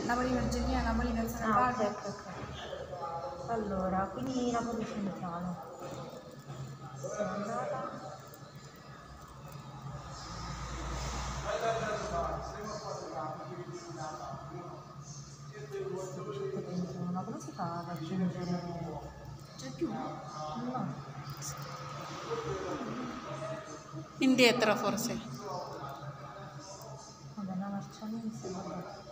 Napoli Vergellina, Napoli Piazza Ah, ok, ok, ok. Allora, quindi Napoli centrale. Sono andata. Ma come si fa ad aggiungere... C'è più. No. Indietro forse. Vabbè, la Marcianese, vabbè, mi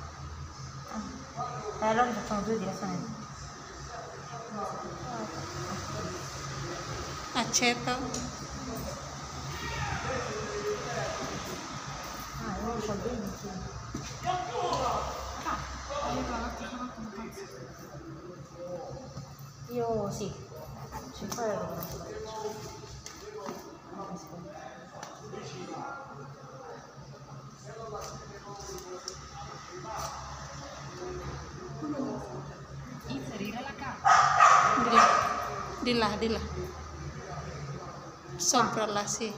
Eh, allora ne facciamo due direttamente. Accetto. Ah, io ho 20. Io la notte sono fatto un cazzo. Io sì. 5 euro. Aspetta. Inserire dilah dilah. Dila sobralasi sih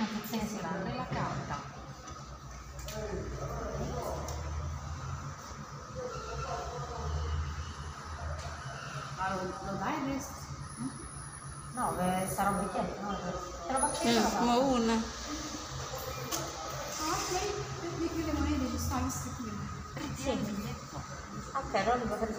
Eh, una frazione si Estrarre la carta. Ma lo, lo dai adesso? No, beh, sarà un bicchiere, no? Te lo faccio io, Mm, ma una. Ah, ok. Per dire che le monete ci sta, visto qui. Sì. Ok, allora li potrei